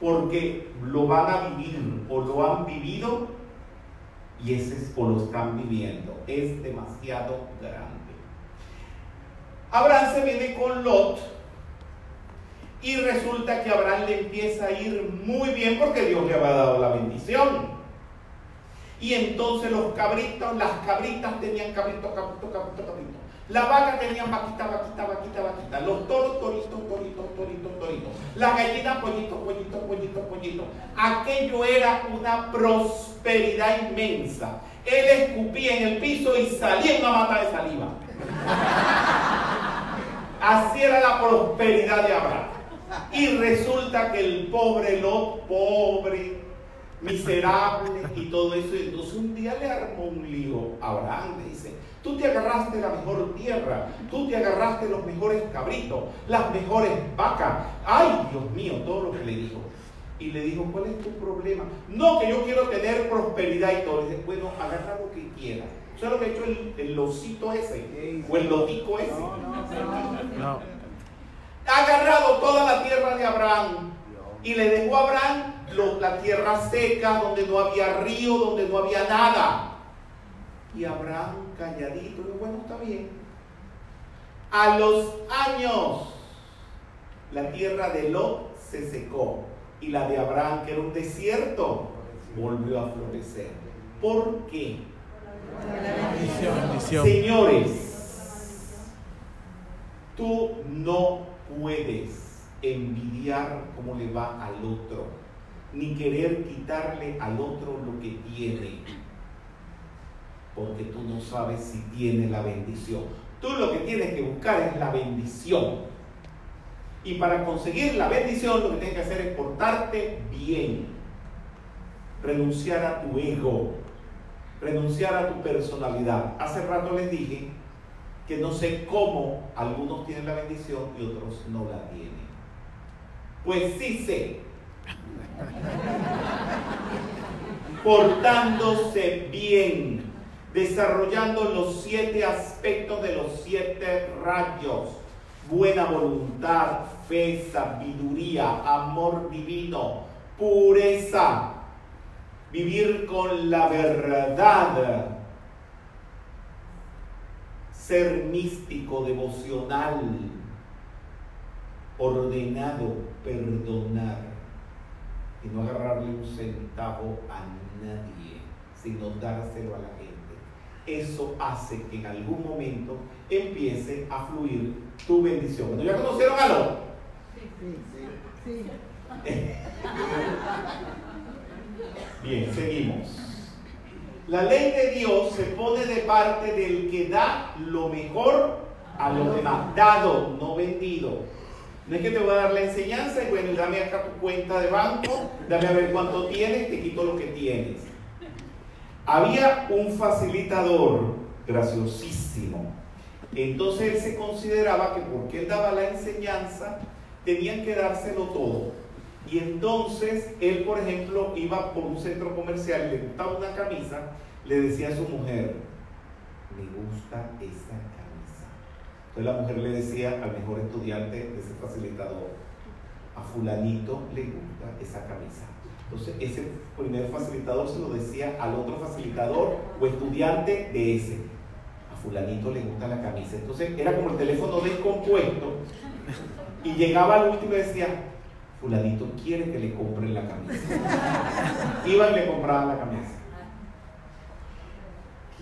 porque lo van a vivir o lo han vivido y ese es o lo están viviendo. Es demasiado grande. Abraham se viene con Lot y resulta que Abraham le empieza a ir muy bien porque Dios le había dado la bendición. Y entonces los cabritos, las cabritas tenían cabrito, cabrito, cabrito, cabrito. La vaca tenía vaquita, vaquita, vaquita, vaquita. Los toros, toritos, toritos, toritos, toritos. Las gallinas, pollito, pollito, pollito, pollito. Aquello era una prosperidad inmensa. Él escupía en el piso y salía una mata de saliva. Así era la prosperidad de Abraham. Y resulta que el pobre Lot, pobre, miserable y todo eso. Entonces un día le armó un lío a Abraham, le dice, tú te agarraste la mejor tierra, tú te agarraste los mejores cabritos, las mejores vacas. Ay, Dios mío, todo lo que le dijo. Y le dijo, ¿cuál es tu problema? No, que yo quiero tener prosperidad y todo. Le dice, bueno, agarra lo que quieras. ¿Sabes lo que ha hecho el, el losito ese? ¿O el lotico ese? No, no, no. Ha agarrado toda la tierra de Abraham y le dejó a Abraham la tierra seca, donde no había río, donde no había nada. Y Abraham calladito, bueno, está bien. A los años, la tierra de Lot se secó y la de Abraham, que era un desierto, volvió a florecer. ¿Por qué? Señores, tú no puedes envidiar cómo le va al otro ni querer quitarle al otro lo que tiene, porque tú no sabes si tiene la bendición. Tú lo que tienes que buscar es la bendición. Y para conseguir la bendición lo que tienes que hacer es portarte bien, renunciar a tu ego, renunciar a tu personalidad. Hace rato les dije que no sé cómo algunos tienen la bendición y otros no la tienen. Pues sí sé. Portándose bien, desarrollando los siete aspectos de los siete rayos. Buena voluntad, fe, sabiduría, amor divino, pureza, vivir con la verdad, ser místico, devocional, ordenado, perdonar y no agarrarle un centavo a nadie, sino dárselo a la gente. Eso hace que en algún momento empiece a fluir tu bendición. Bueno, ¿Ya conocieron a lo? Bien, seguimos. La ley de Dios se pone de parte del que da lo mejor a los demás. Dado, no vendido. No es que te voy a dar la enseñanza y bueno, dame acá tu cuenta de banco, dame a ver cuánto tienes, te quito lo que tienes. Había un facilitador graciosísimo. Entonces él se consideraba que porque él daba la enseñanza, tenían que dárselo todo. Y entonces él, por ejemplo, iba por un centro comercial le gustaba una camisa, le decía a su mujer, me gusta esa camisa. Entonces la mujer le decía al mejor estudiante de ese facilitador, a fulanito le gusta esa camisa. Entonces ese primer facilitador se lo decía al otro facilitador o estudiante de ese. A fulanito le gusta la camisa. Entonces era como el teléfono descompuesto y llegaba al último y decía, fulanito quiere que le compren la camisa. Iban y le compraban la camisa.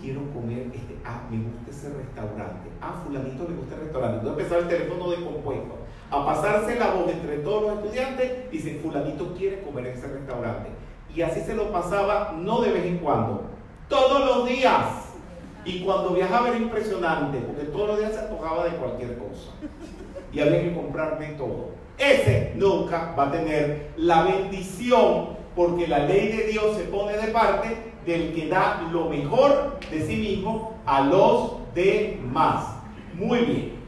Quiero comer este, ah, me gusta ese restaurante. Ah, fulanito le gusta el restaurante. Entonces empezaba el teléfono de compuesto a pasarse la voz entre todos los estudiantes. Dicen, fulanito quiere comer en ese restaurante. Y así se lo pasaba, no de vez en cuando, todos los días. Y cuando viajaba era impresionante, porque todos los días se antojaba de cualquier cosa. Y había que comprarme todo ese nunca va a tener la bendición, porque la ley de Dios se pone de parte del que da lo mejor de sí mismo a los demás. Muy bien.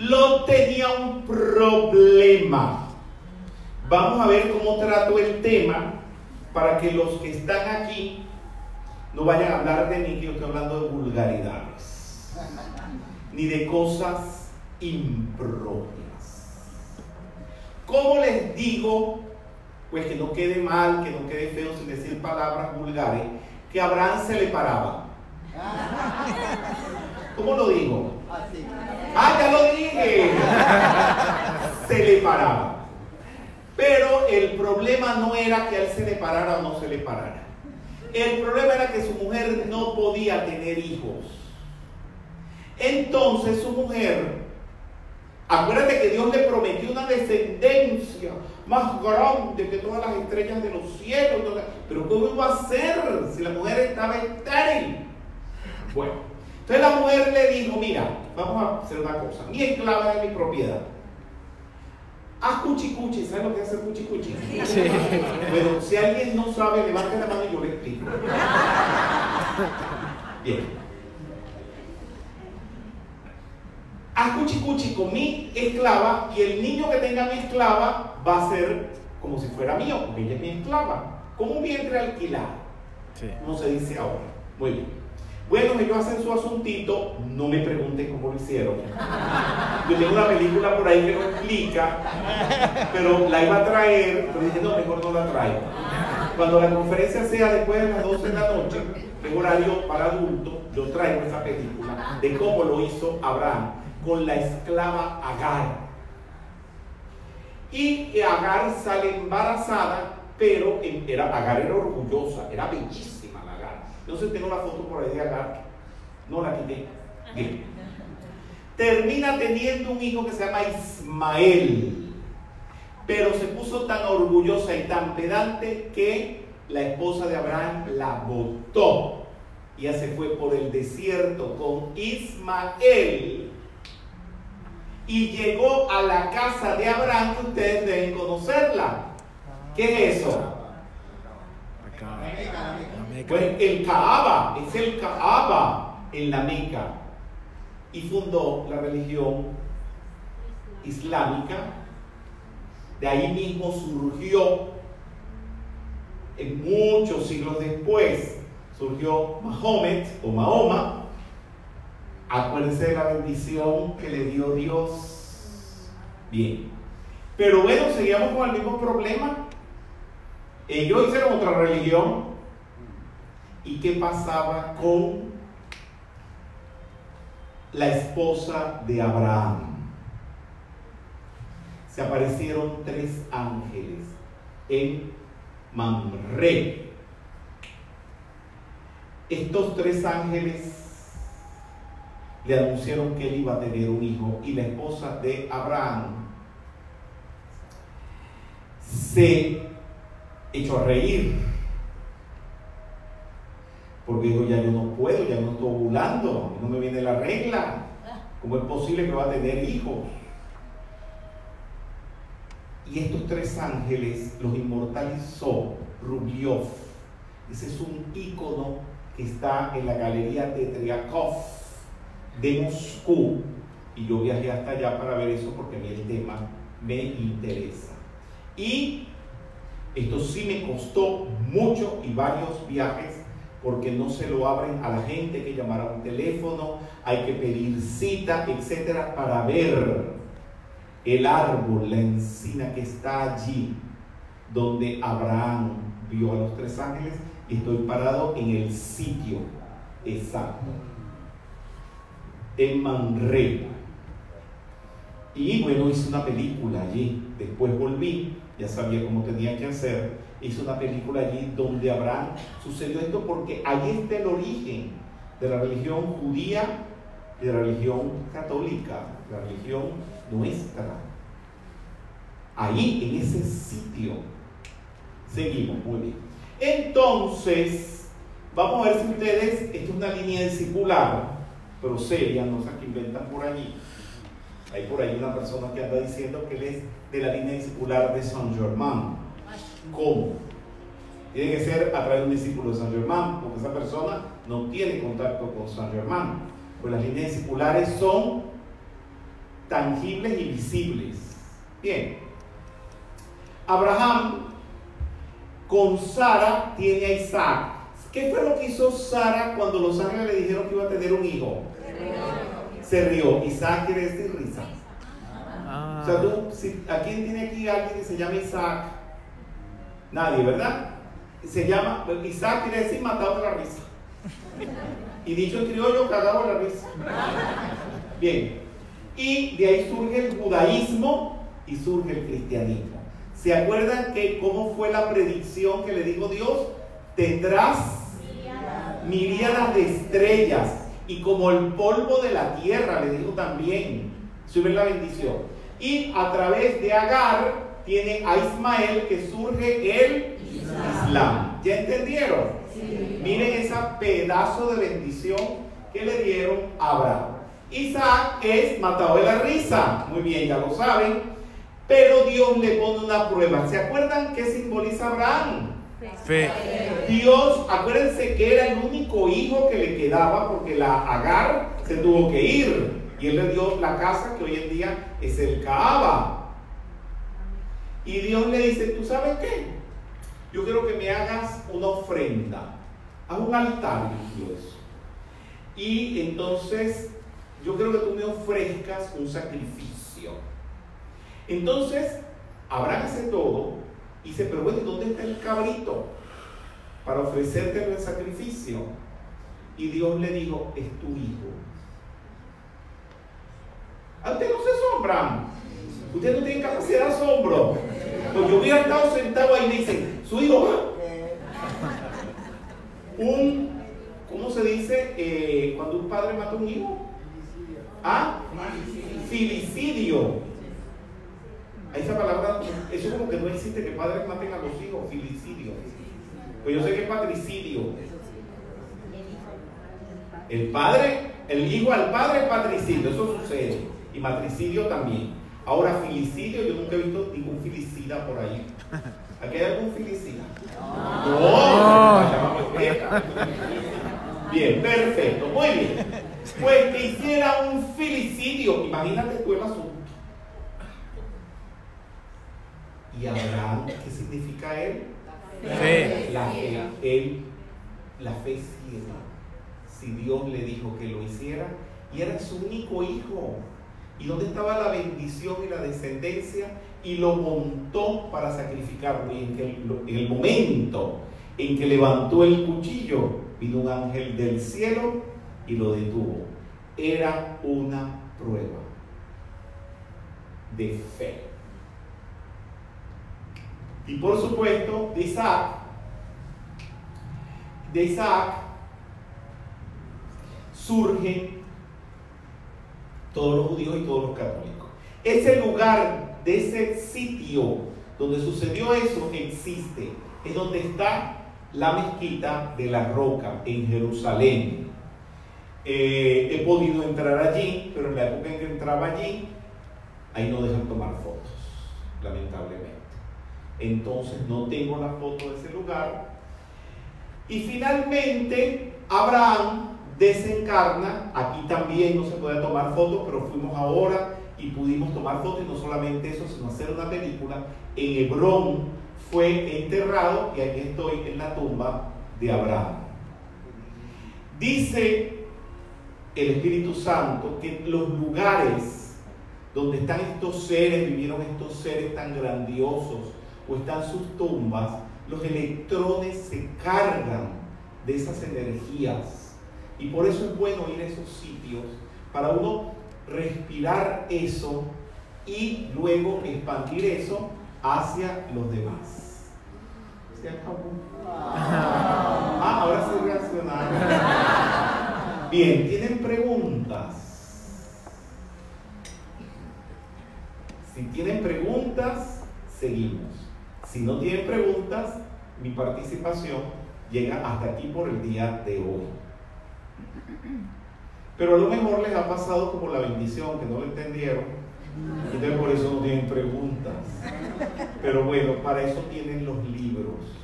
Lot tenía un problema. Vamos a ver cómo trato el tema para que los que están aquí no vayan a hablar de mí, que yo estoy hablando de vulgaridades, ni de cosas impropias. ¿Cómo les digo? Pues que no quede mal, que no quede feo sin decir palabras vulgares, que Abraham se le paraba. ¿Cómo lo digo? Ah, ya lo dije. Se le paraba. Pero el problema no era que a él se le parara o no se le parara. El problema era que su mujer no podía tener hijos. Entonces su mujer Acuérdate que Dios le prometió una descendencia más grande que todas las estrellas de los cielos. Pero ¿cómo iba a ser si la mujer estaba estéril? Bueno, entonces la mujer le dijo, mira, vamos a hacer una cosa. Mi esclava es mi propiedad. Haz cuchicuchi. ¿Sabes lo que es hacer cuchicuchi? Sí. Bueno, si alguien no sabe, levante la mano y yo le explico. Bien. haz cuchi cuchi con mi esclava y el niño que tenga mi esclava va a ser como si fuera mío, porque ella es mi esclava, como un vientre alquilado. Como se dice ahora. Muy bien. Bueno, ellos hacen su asuntito, no me pregunten cómo lo hicieron. Yo tengo una película por ahí que lo explica, pero la iba a traer, pero dije, no, mejor no la traigo. Cuando la conferencia sea después de las 12 de la noche, en horario para adultos, yo traigo esa película de cómo lo hizo Abraham con la esclava Agar. Y Agar sale embarazada, pero era, Agar era orgullosa, era bellísima Entonces tengo la foto por ahí de Agar, no la quité. Bien. Termina teniendo un hijo que se llama Ismael, pero se puso tan orgullosa y tan pedante que la esposa de Abraham la botó. Y ya se fue por el desierto con Ismael y llegó a la casa de Abraham, que ustedes deben conocerla. ¿Qué es eso?
Meca.
El Kaaba, es el Kaaba en la Meca. Y fundó la religión islámica. De ahí mismo surgió, en muchos siglos después, surgió Mahomet o Mahoma. Acuérdense de la bendición que le dio Dios. Bien. Pero bueno, seguíamos con el mismo problema. Ellos hicieron otra religión. ¿Y qué pasaba con la esposa de Abraham? Se aparecieron tres ángeles en Mamre. Estos tres ángeles le anunciaron que él iba a tener un hijo y la esposa de Abraham se echó a reír porque dijo ya yo no puedo, ya no estoy ovulando, no me viene la regla, ¿cómo es posible que va a tener hijos? Y estos tres ángeles los inmortalizó Rubliov. Ese es un ícono que está en la galería Tetriakov de Moscú. Y yo viajé hasta allá para ver eso porque a mí el tema me interesa. Y esto sí me costó mucho y varios viajes porque no se lo abren a la gente, hay que llamar a un teléfono, hay que pedir cita, etcétera, para ver el árbol, la encina que está allí, donde Abraham vio a los tres ángeles, y estoy parado en el sitio exacto, en Manre. Y bueno, hice una película allí, después volví, ya sabía cómo tenía que hacer, hice una película allí donde Abraham sucedió esto porque allí está el origen de la religión judía y de la religión católica, la religión nuestra. Ahí, en ese sitio. Seguimos, muy bien. Entonces, vamos a ver si ustedes, esto es una línea discipular, pero seria, no sé qué inventan por allí. Hay por ahí una persona que anda diciendo que él es de la línea discipular de Saint Germain. ¿Cómo? Tiene que ser a través de un discípulo de Saint Germain, porque esa persona no tiene contacto con Saint Germain. Pues las líneas discipulares son tangibles y visibles. Bien. Abraham con Sara tiene a Isaac. ¿Qué fue lo que hizo Sara cuando los ángeles le dijeron que iba a tener un hijo? Se rió. Isaac quiere decir risa.
Ah,
O sea, tú, si, ¿a quién tiene aquí alguien que se llama Isaac? Nadie, ¿verdad? Se llama, Isaac quiere decir matado de la risa. Y dicho en criollo, cagado de la risa. Bien. Y de ahí surge el judaísmo y surge el cristianismo. ¿Se acuerdan que cómo fue la predicción que le dijo Dios? Tendrás miríadas de estrellas y como el polvo de la tierra, le dijo también. Sube la bendición. Y a través de Agar tiene a Ismael que surge el Islam. ¿Ya entendieron? Miren ese pedazo de bendición que le dieron a Abraham. Isaac es matado de la risa. Muy bien, ya lo saben. Pero Dios le pone una prueba. ¿Se acuerdan qué simboliza Abraham?
fe.
Dios, acuérdense que era el único hijo que le quedaba porque la Agar se tuvo que ir. Y él le dio la casa que hoy en día es el Kaaba. Y Dios le dice, ¿tú sabes qué? Yo quiero que me hagas una ofrenda. Haz un altar religioso. Y entonces yo quiero que tú me ofrezcas un sacrificio. Entonces, Abraham hace todo y dice, pero bueno, ¿dónde está el cabrito? Para ofrecerte el sacrificio. Y Dios le dijo, es tu hijo. ¿A usted no se asombran? Usted no tiene capacidad de asombro. Pues yo hubiera estado sentado ahí y me dicen, su hijo, un, ¿cómo se dice? Eh, cuando un padre mata a un hijo. ¿Ah? Filicidio. Esa palabra, eso como que no existe que padres maten a los hijos, filicidio. Pues yo sé que es patricidio. El padre, el hijo al padre es patricidio, eso sucede. Y matricidio también. Ahora, filicidio, yo nunca he visto ningún filicida por ahí. ¿Aquí hay algún filicida? No. Bien, perfecto, muy bien. Pues que hiciera un filicidio, imagínate tú el asunto. ¿Y Abraham qué significa él?
Fe.
La fe. Él, la fe ciega. Si Dios le dijo que lo hiciera, y era su único hijo. ¿Y dónde estaba la bendición y la descendencia? Y lo montó para sacrificarlo. Y en, el momento en que levantó el cuchillo, vino un ángel del cielo y lo detuvo. Era una prueba de fe. Y por supuesto, de Isaac. De Isaac surgen todos los judíos y todos los católicos. Ese lugar, de ese sitio donde sucedió eso, existe. Es donde está la mezquita de la roca en Jerusalén. Eh, he podido entrar allí, pero en la época en que entraba allí, ahí no dejan tomar fotos, lamentablemente. Entonces no tengo la foto de ese lugar. Y finalmente, Abraham desencarna. Aquí también no se puede tomar fotos, pero fuimos ahora y pudimos tomar fotos. Y no solamente eso, sino hacer una película. En Hebrón fue enterrado y aquí estoy en la tumba de Abraham. Dice el Espíritu Santo que los lugares donde están estos seres, vivieron estos seres tan grandiosos, o están sus tumbas, los electrones se cargan de esas energías. Y por eso es bueno ir a esos sitios, para uno respirar eso y luego expandir eso hacia los demás. ¿Se acabó? Ah, ahora sí reaccionaron. Bien, ¿tienen preguntas? Si tienen preguntas, seguimos. Si no tienen preguntas, mi participación llega hasta aquí por el día de hoy. Pero a lo mejor les ha pasado como la bendición, que no lo entendieron, entonces por eso no tienen preguntas. Pero bueno, para eso tienen los libros,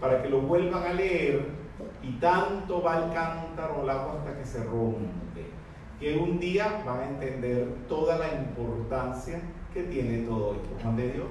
para que los vuelvan a leer y tanto va el cántaro al agua hasta que se rompe, que un día van a entender toda la importancia que tiene todo esto. Juan de Dios.